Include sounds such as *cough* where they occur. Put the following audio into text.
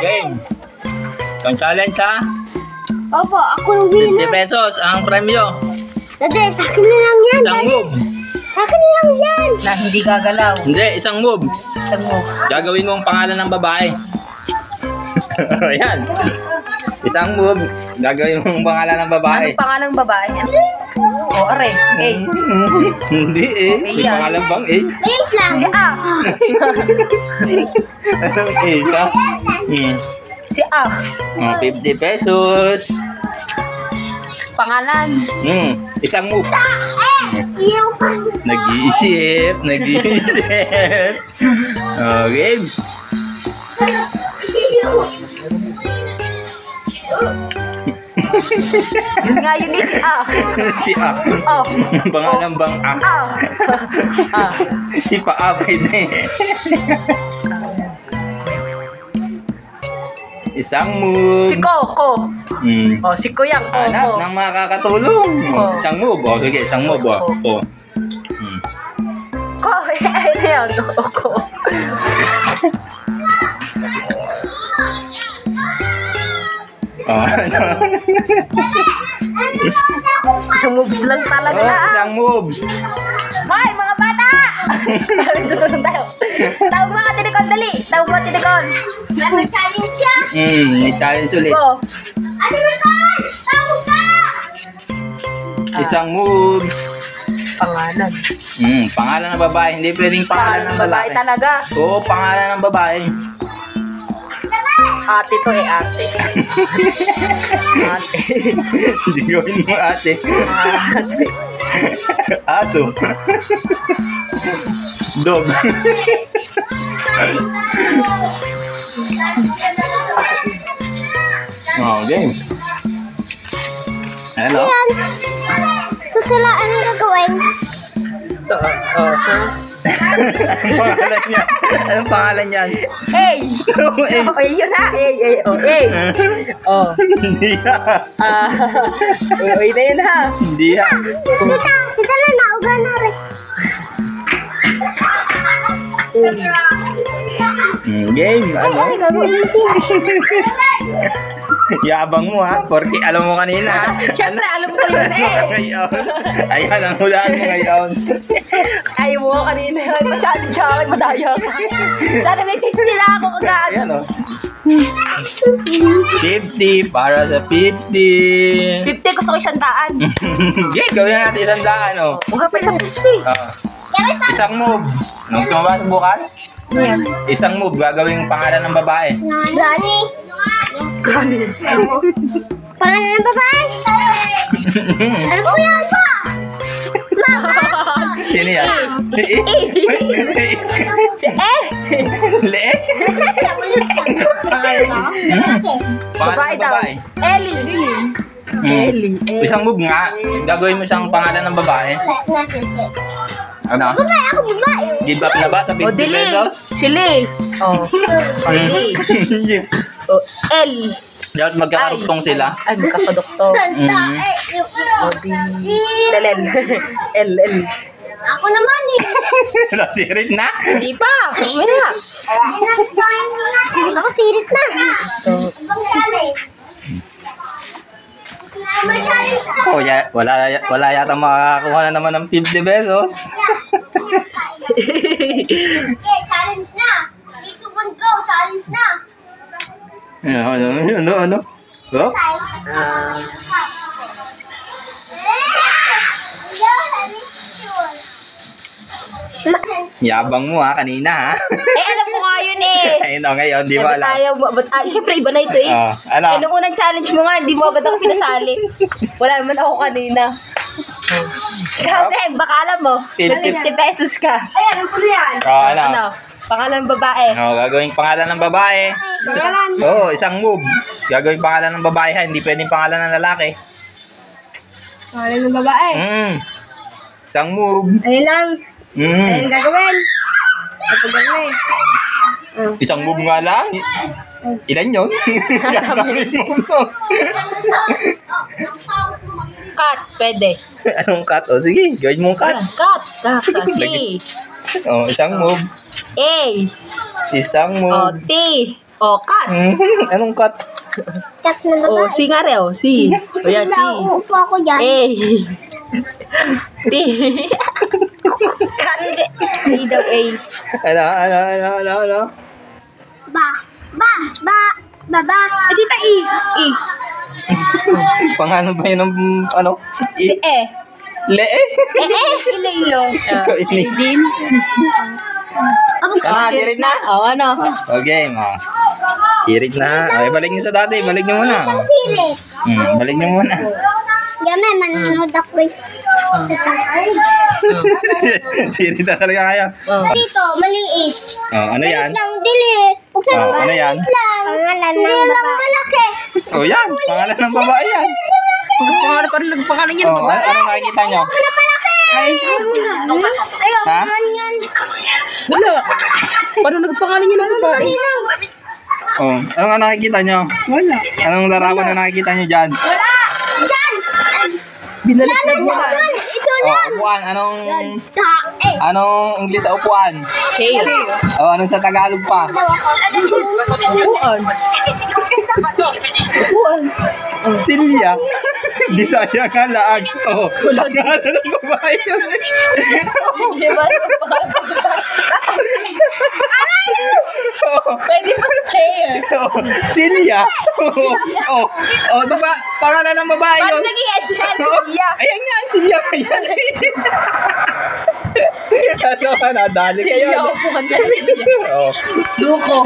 Game. Ang challenge ha? Opo, ako yung 50 winner. pesos ang premyo. Dati, sa akin na lang yan. Isang Dati. move. Sa akin na lang yan. Na hindi gagalaw. Hindi, isang move. Isang mo. Gagawin mo ang pangalan ng babae. *laughs* Ayan. Isang move. Gagawin mo ang pangalan ng babae. Anong pangalan ng babae? O, are. Eh. *laughs* Hindi eh. May Ayan. pangalan bang eh? Wait lang. *laughs* Si A. Anong eh ka? Hmm. Si A. Oh, 50 pesos. Pangalan. Hmm. Isang move. Pa. Nag-iisip. *laughs* Nag-iisip. Okay. Yun nga yun eh, si A. *laughs* si A. Oh. Pangalan bang A? A. *laughs* A. Si Pa A pwede. Isang move. Si Coco. Hmm. O, si Anak Coco. ng makakatulong. Oh. Isang move. O, sige, isang move. O. Oh. O. Hmm. Ko, *laughs* eh, ano yan? Coco. *laughs* O, ano? Isang moves lang talaga O, na. ah. isang move. Hoy! Parang tutulong tayo. Tawag mga tinikon, dali. Tawag mga tinikon. Nag-challenge siya. Hmm, may challenge ulit. Go. Ate Nicole! Tawag ka! Isang moves. Pangalan. Hmm, pangalan ng babae. Hindi pwedeng pangalan ng babae lalaki. talaga. Oo, pangalan ng babae. Ate to eh, ate. *laughs* ate. Hindi gawin mo ate. Ate. *laughs* Aso. Dog. oh, game. Ano? Yan. Susula, ano gagawin? To, oh, to. Anong pangalan niya? Anong pangalan niyan? Hey! Oh, eh. Oh, yun na. Hey, hey, oh, hey. *laughs* Oh. Hindi ha. Ah. *laughs* Uy, uy na yun ha. Hindi ha. Sita, sita na nauga na rin. Hmm, game. Ano? Gagawin? *laughs* Yabang mo ha. Porque alam mo kanina. Siyempre, alam ko yun eh. ngayon. Ayan ang hulaan mo ngayon. Ayaw mo kanina. Ay, pa-challenge siya. Ay, madaya ka. Sana may 50 na ako kagad. Ayan o. 50 para sa 50. 50 gusto ko isang daan. *laughs* Game, gawin na natin isang daan o. Huwag pa isang 50. Ah, isang move. Nung? Ano yan? Isang move, gagawin yung pangalan ng babae. Granny. Granny. Pangalan ng babae. Ano po yan pa? Sino yan? Si Si Eh! Leek? Pangalan na? Ng daw. babae. Ellie. Ellie. Isang move nga. Gagawin mo siyang pangalan ng babae. Ano? Babae, ako babae. Give up na ba sa 50 O, Dili. pesos? Si Lee. Oh. Lee. *laughs* O, Ellie. Dapat magkakarugtong sila. Ay, magkakadoktor. Mm. O, di... Lelen. L, L. Ako naman eh. *laughs* Nasirit na. Hindi pa. Nakasirit na. Challenge na. Oh, ya, wala, wala yata makakakuha na naman ng 50 pesos. *laughs* *laughs* Okay, challenge na. Three, two, one, go. Challenge na. Ano, ano, ano, ano? Oh? ah, Yabang mo ha, kanina ha. eh, alam ko nga yun eh. *laughs* Ayun o, ngayon, di mo Ba't alam. tayo, ba't, ah, siyempre, iba na ito eh. Oh, ano? Eh, nung unang challenge mo nga, hindi mo agad ako pinasali. Wala naman ako kanina. *laughs* Grabe, baka alam mo, may 50. 50 pesos ka. Ayan, ang pulo yan. Oh, ano? Ano? Pangalan ng babae. Oh, gagawin pangalan ng babae. Pangalan. Oo, oh, isang move. Gagawin pangalan ng babae ha, hindi pwedeng pangalan ng lalaki. Pangalan ng babae. Mm. Isang move. Ayun lang. Mm. gagawin. Ito gagawin. Isang move nga lang. Ilan yun? *laughs* Gagawin mo. Cut, pwede. Anong cut? O sige, gawin mo cut. Cut. Cut. Kasi. Oh, isang move. A. Isang O, move. T. Oh, cut. Anong cut? Cat na Oh, babae. si nga rin, oh. Si. O yan, si. Nauupo ako dyan. A. B. Cut. A daw, A. Ano, ano, ano, ano, ano? Ba. Ba. Ba. Baba. Eh, tita, E. E. *laughs* Pangano ba yun ng, ano? Si E. Le eh? Eh, eh. Iloilo. Ikaw, ini. Abo Ano, sirit na? Oh, ano? Okay, ma. Sirit na. Okay, balik niyo sa dati. Balik niyo muna. Ang sirit. Hmm, balik niyo muna. Yame, manonood ako *laughs* guys. Sirit na talaga kaya. Oh. Dito, maliit. Oh, ano yan? Lang, dili. Buksan Oh, mo. ano yan? Lang. Pangalan ng Hindi lang malaki. Oh, yan. Pangalan ng babae yan. Pangalan pa rin nagpangalan niya. Oh, ano, ano nakikita niyo? Ay. Ayaw, Ha? Wala. Paano nagpangalan niya ng babae? Oh, ano nga nakikita niyo? Wala. Anong larawan na nakikita niyo dyan? Wala. Yan. Binalik na buwan. Ito Oh, lang. upuan. Anong, anong English sa upuan? Chair. Oh, anong sa Tagalog pa? Upuan. Upuan. Silya. *laughs* Bisaya nga laag. Oh, pangalan ng babae yun. Diba? Pwede pa sa chair. Oh, Silya. Oh, oh, oh, diba? Pangalan ng babae Paano yun. naging S yan? Oh, Silya. Ayan nga, Silya pa yan. *laughs* ano ka, nadali kayo. Silya, upuan niya. Oh. Luko.